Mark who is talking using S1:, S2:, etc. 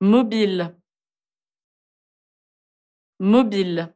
S1: Mobile. Mobile.